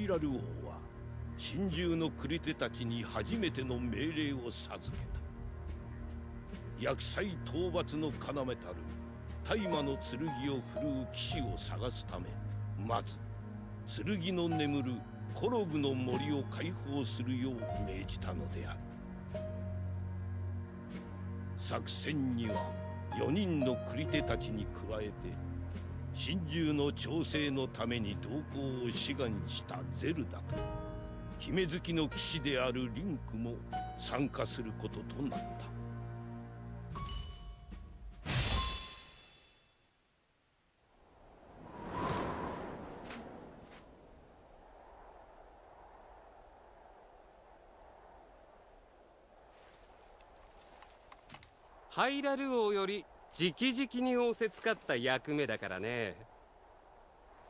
イラル王は神獣のクリテたちに初めての命令を授けた。厄災討伐の要たる大麻の剣を振るう騎士を探すためまず剣の眠るコログの森を解放するよう命じたのである。作戦には4人のクリテたちに加えて神獣の調整のために同行を志願したゼルダと姫好きの騎士であるリンクも参加することとなった。ハイラル王より直々に仰せつかった役目だからね。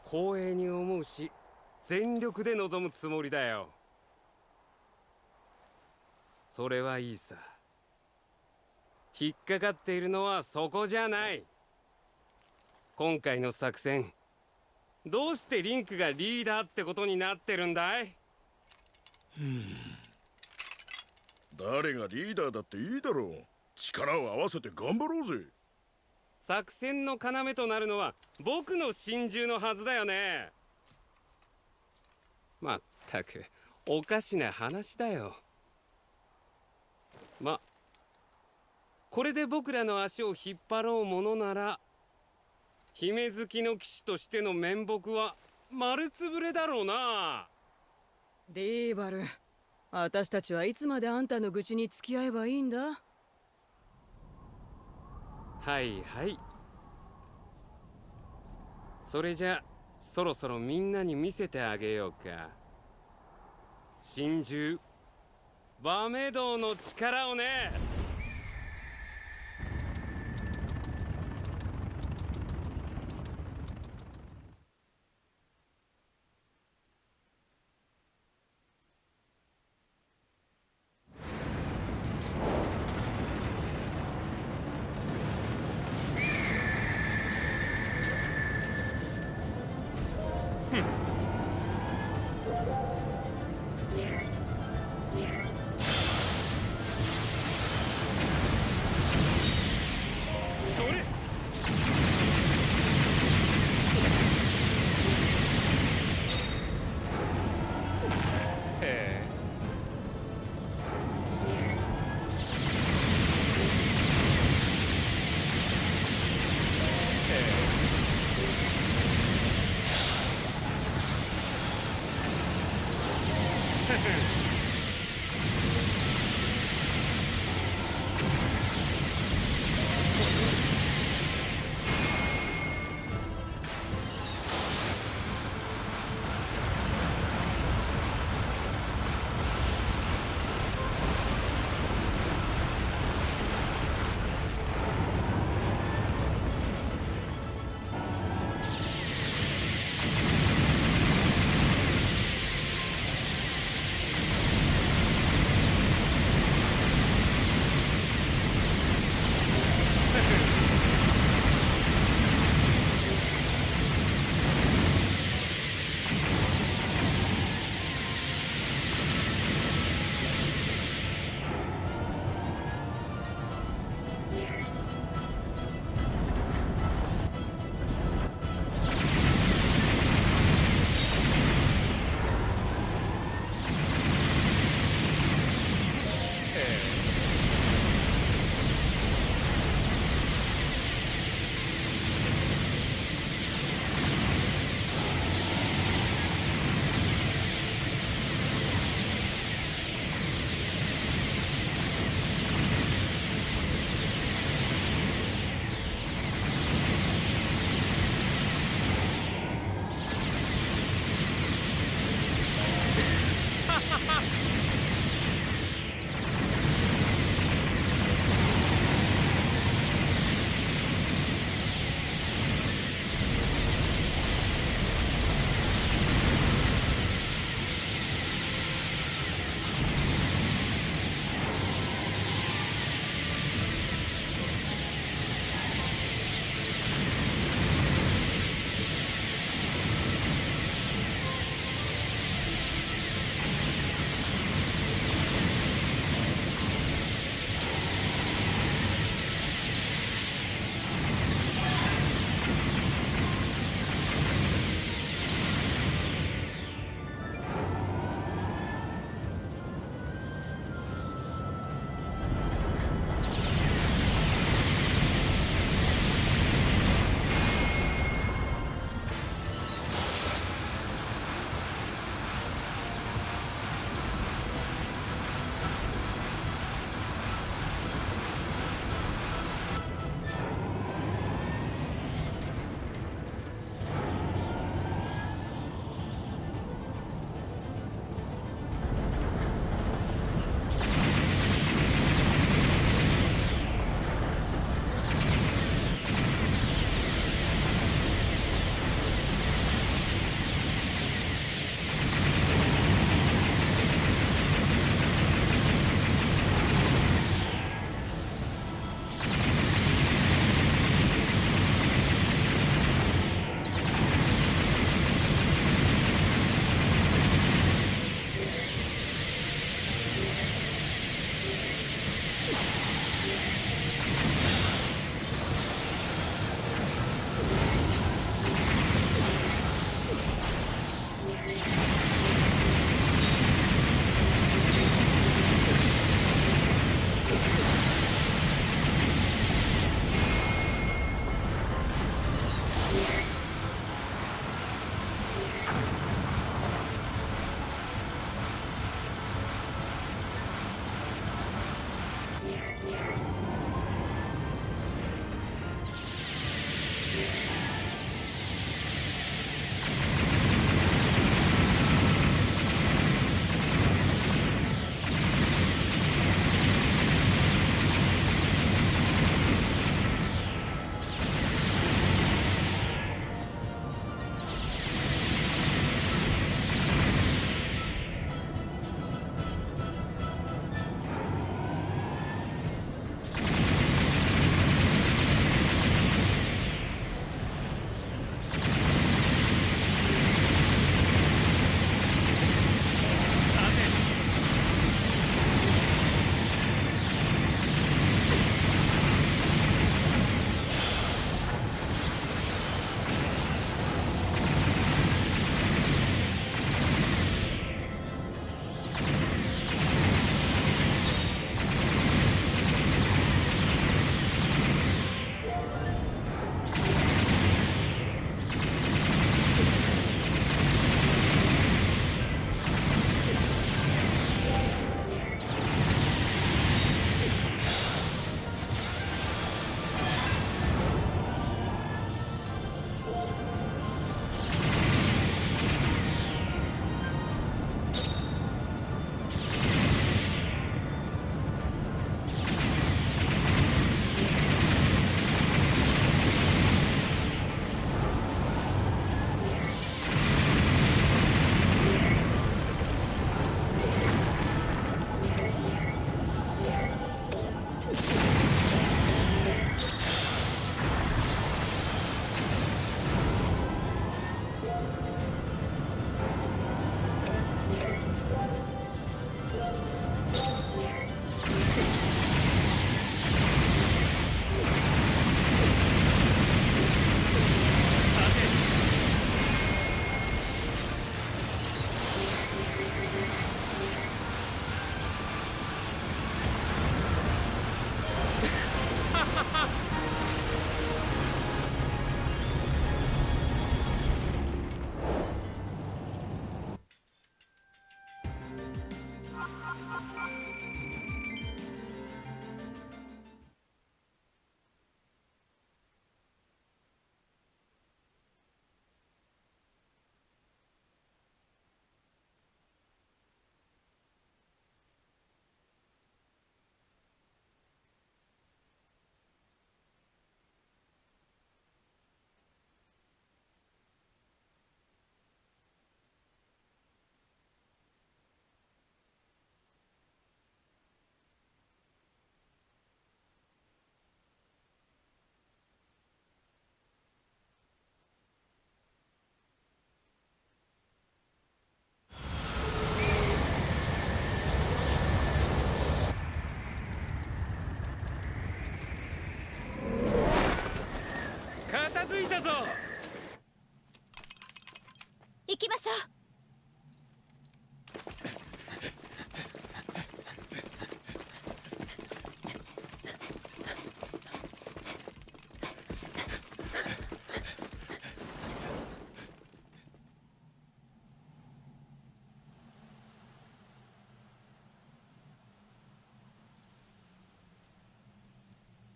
光栄に思うし全力で臨むつもりだよ。それはいいさ。引っかかっているのはそこじゃない。今回の作戦どうしてリンクがリーダーってことになってるんだい？誰がリーダーだっていいだろう。力を合わせて頑張ろうぜ。作戦の要となるのは僕の心中のはずだよね。まったくおかしな話だよ。まこれで僕らの足を引っ張ろうものなら姫好きの騎士としての面目は丸つぶれだろうな。リーバル私たちはいつまであんたの愚痴に付き合えばいいんだ？はいはい。それじゃそろそろみんなに見せてあげようか。真珠バメドウの力をね。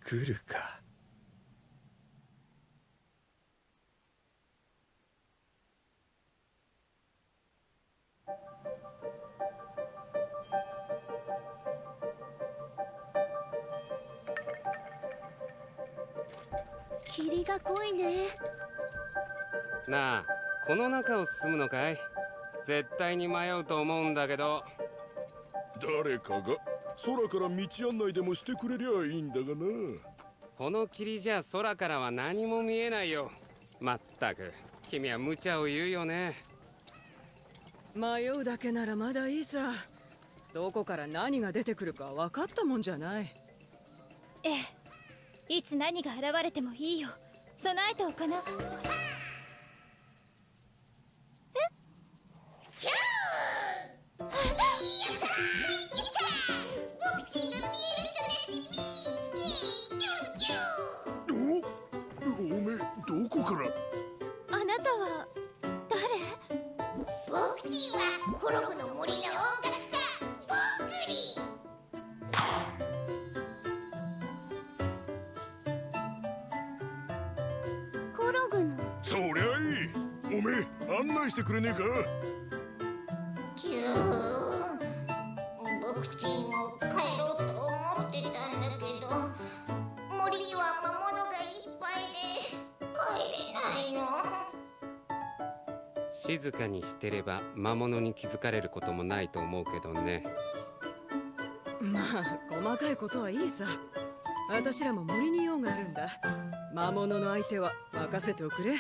来るか。霧が濃いね。なあこの中を進むのかい？絶対に迷うと思うんだけど。誰かが空から道案内でもしてくれりゃいいんだがな。この霧じゃ空からは何も見えないよ。まったく。君は無茶を言うよね。迷うだけならまだいいさ。どこから何が出てくるか分かったもんじゃない。ええ。いつ何が現れてもいいよ。備えておかなコロコの森の音楽家ークリンコログ。のそりゃいい。おめえ案内してくれねえか？キュー。僕ちんも帰ろうと思ってたんだけど。静かにしてれば魔物に気づかれることもないと思うけどね。まあ細かいことはいいさ。私らも森に用があるんだ。魔物の相手は任せておくれ。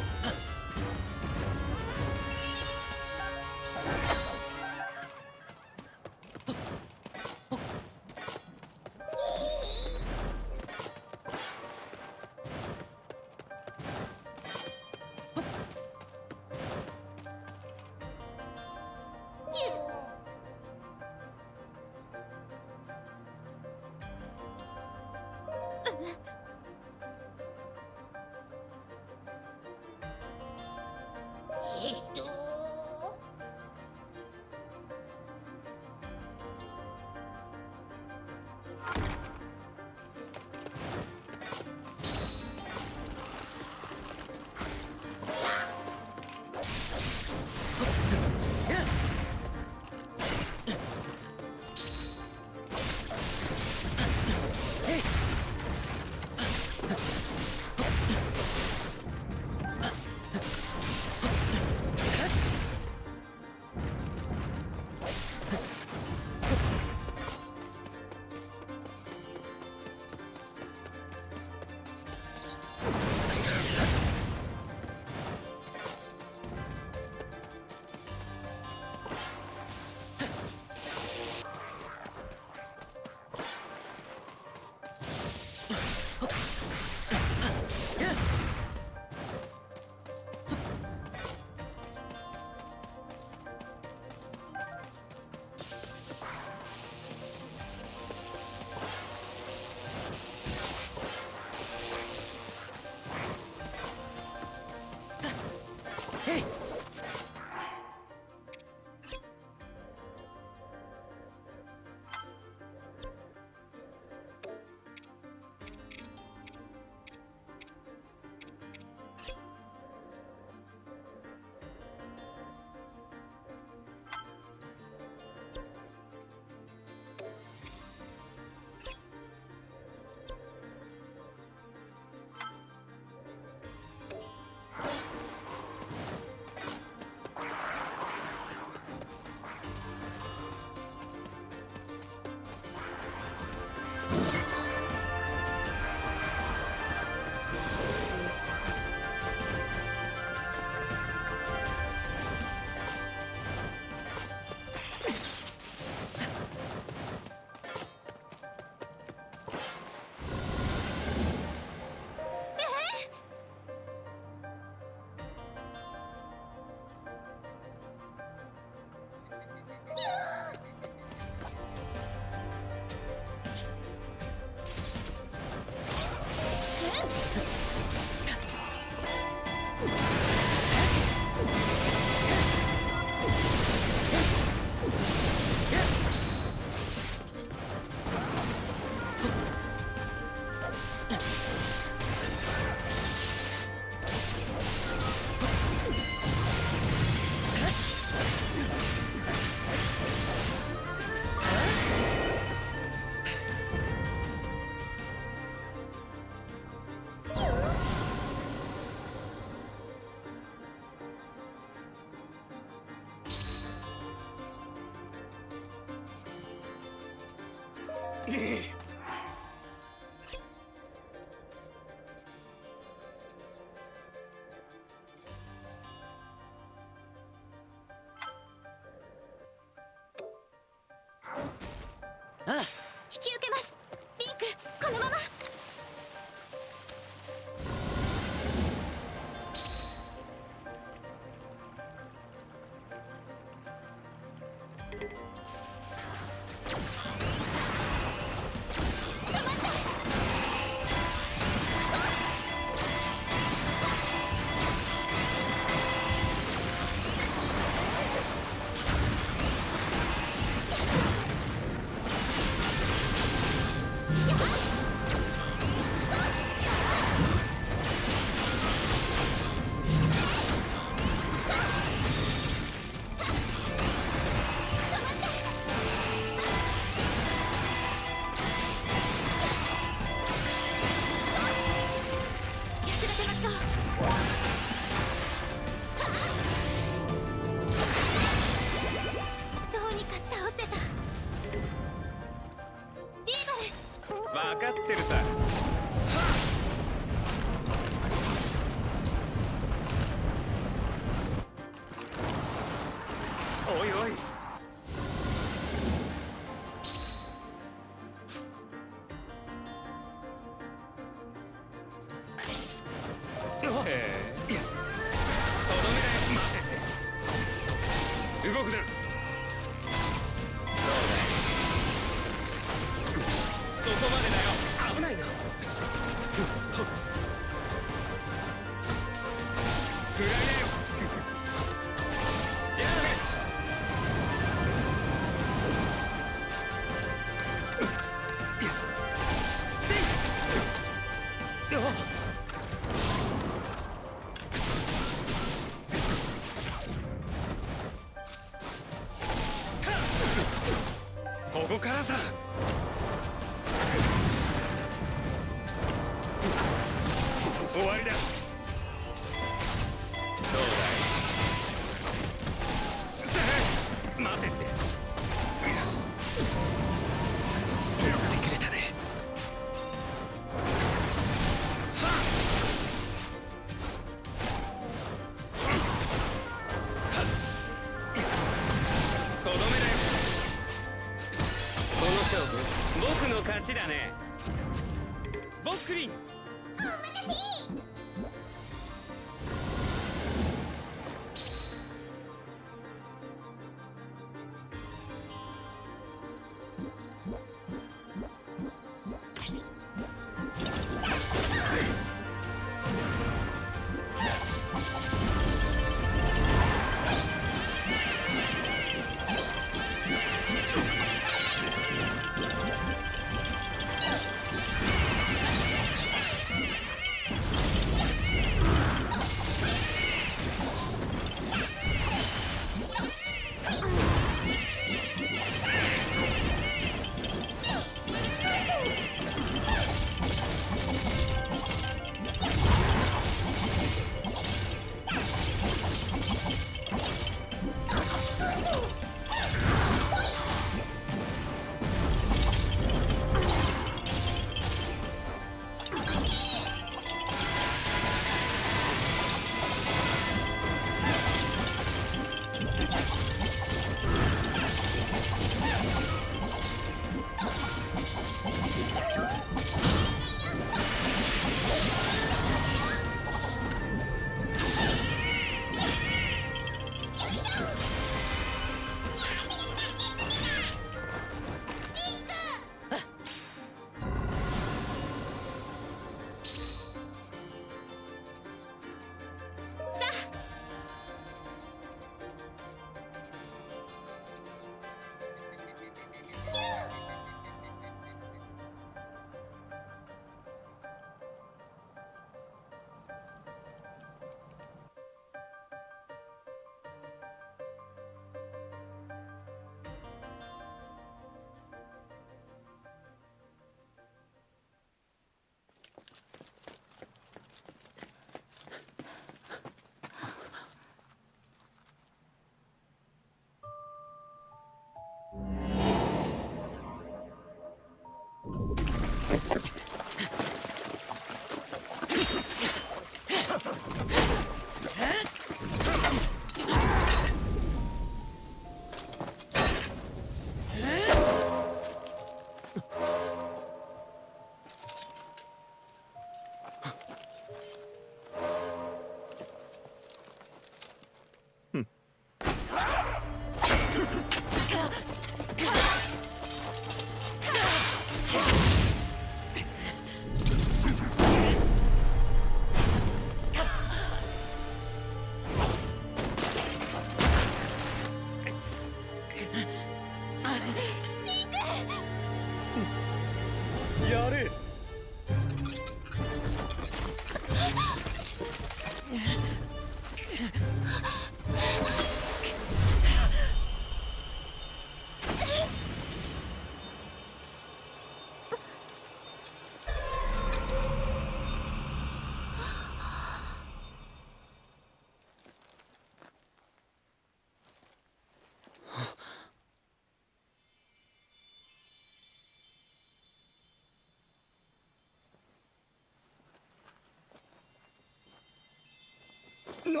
な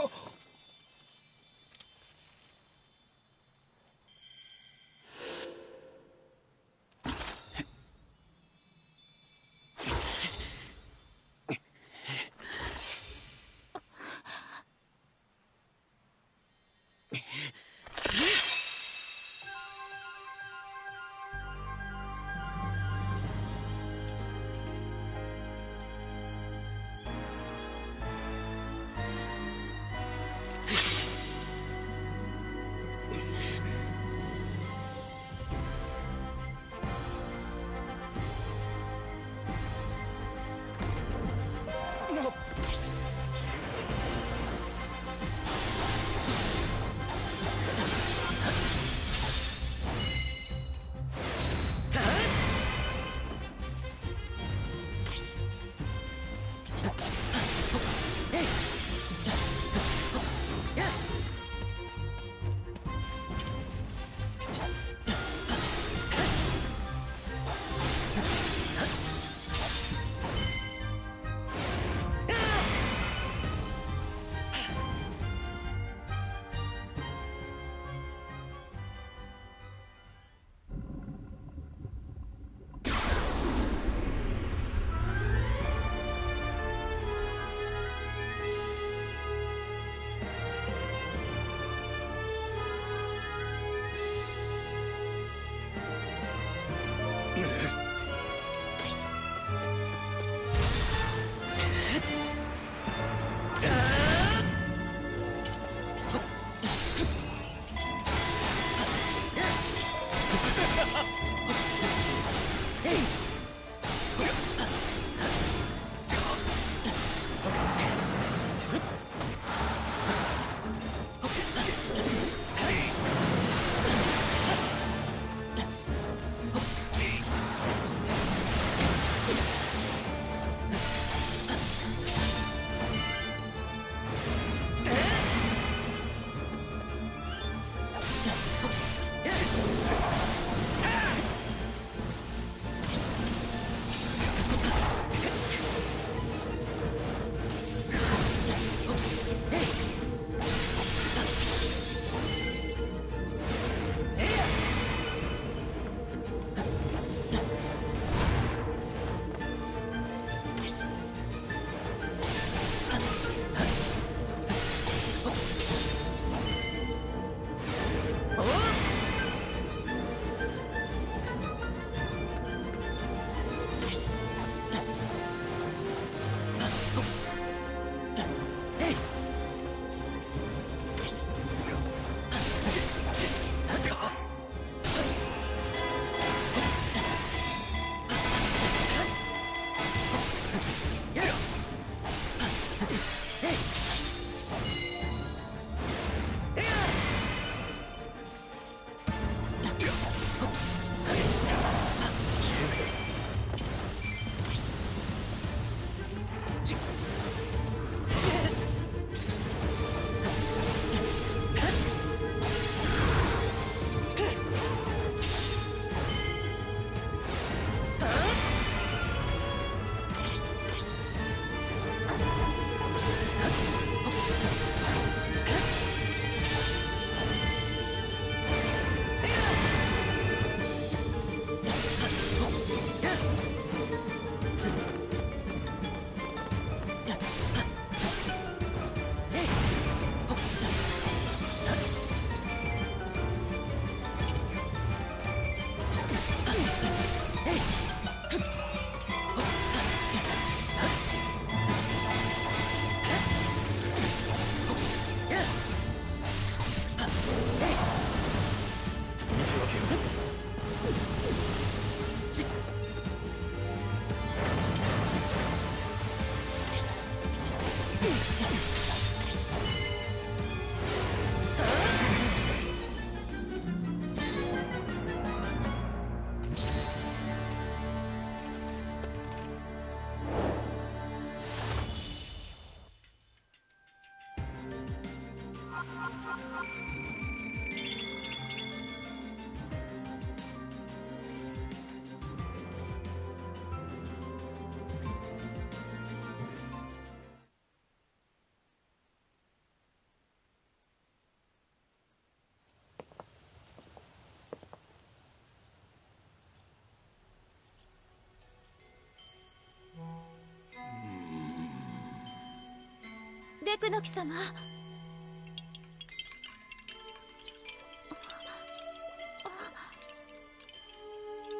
デクノキ様。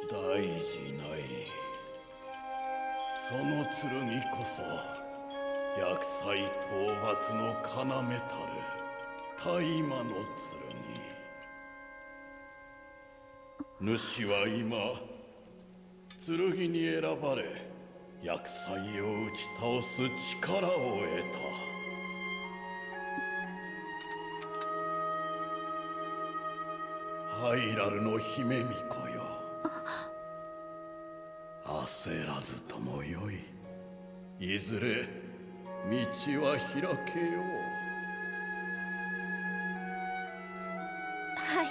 大事ない。その剣こそ厄災討伐の要たる大魔の剣主は今剣に選ばれ厄災を打ち倒す力を得た。ハイラルの姫巫女よ。焦らずともよい。いずれ道は開けよう。はい。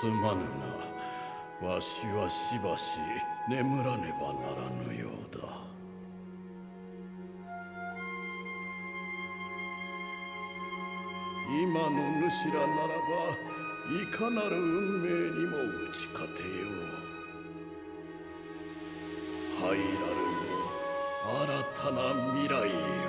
すまぬな。わしはしばし眠らねばならぬようだ今の主らならばいかなる運命にも打ち勝てよう。ハイラルの新たな未来よ